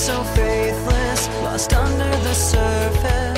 so faithless, lost under the surface.